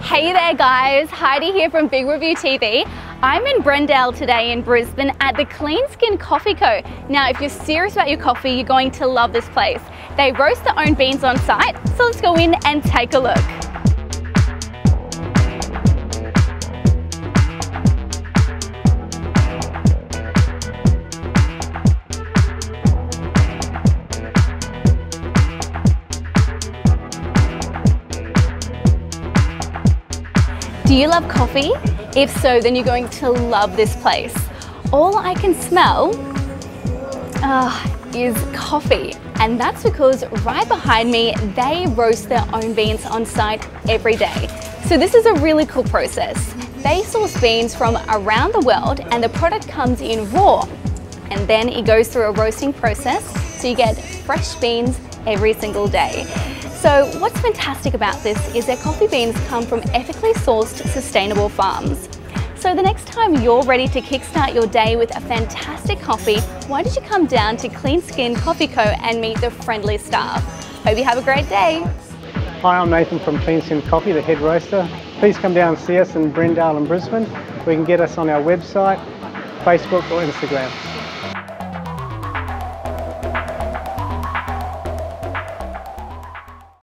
Hey there guys, Heidi here from Big Review TV. I'm in Brendale today in Brisbane at the Cleanskin Coffee Co. Now if you're serious about your coffee, you're going to love this place. They roast their own beans on site, so let's go in and take a look. Do you love coffee? If so, then you're going to love this place. All I can smell uh, is coffee. And that's because right behind me, they roast their own beans on site every day. So this is a really cool process. They source beans from around the world and the product comes in raw. And then it goes through a roasting process so you get fresh beans every single day. So what's fantastic about this is their coffee beans come from ethically sourced sustainable farms. So the next time you're ready to kickstart your day with a fantastic coffee, why don't you come down to Cleanskin Coffee Co and meet the friendly staff. Hope you have a great day. Hi, I'm Nathan from Cleanskin Coffee, the head roaster. Please come down and see us in Brendale and Brisbane. We can get us on our website, Facebook or Instagram.